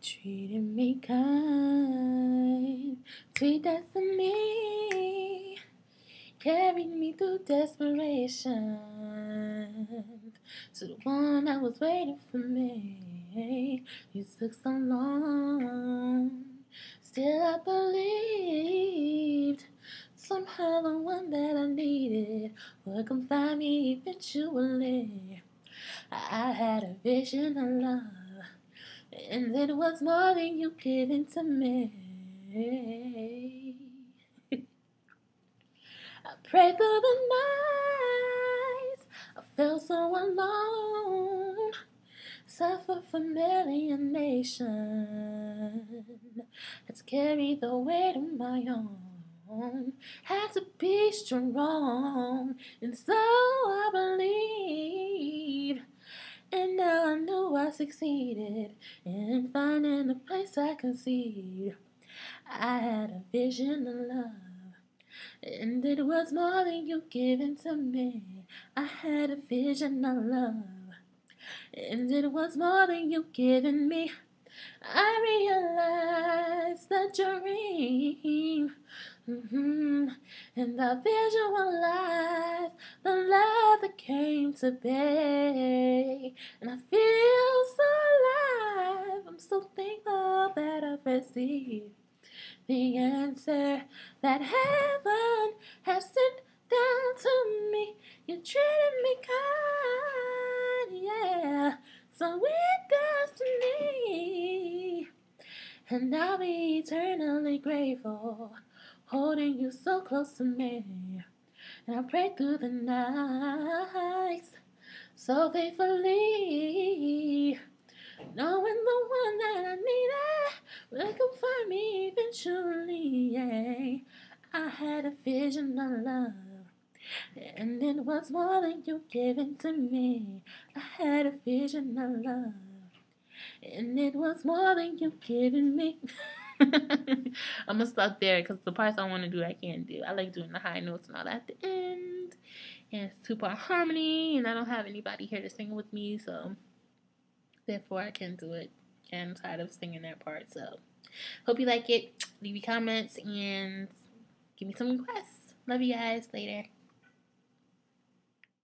Treated me kind, sweet destiny carried me through desperation to the one that was waiting for me. You took so long, still I believed somehow the one that I needed would come find me eventually. I had a vision of love, and it was more than you given to me. I prayed through the nights, I felt so alone, suffer from alienation, had to carry the weight of my own, had to be strong, and so I believe, And now I succeeded in finding a place I see. I had a vision of love, and it was more than you given to me. I had a vision of love, and it was more than you given me. I realized the dream, mm-hmm, and I visualized the love to be, and I feel so alive. I'm so thankful that I've received the answer that heaven has sent down to me. You treated me kind, yeah, so with destiny. And I'll be eternally grateful, holding you so close to me. And I pray through the nights so faithfully, knowing the one that I needed will come find me eventually. Yeah. I had a vision of love. And it was more than you given to me. I had a vision of love. And it was more than you given me. I'm gonna stop there because the parts I want to do I can't do. I like doing the high notes and all that at the end. And it's two part harmony, and I don't have anybody here to sing with me, so therefore I can do it. And I'm tired of singing that part, so hope you like it. Leave your comments and give me some requests. Love you guys. Later.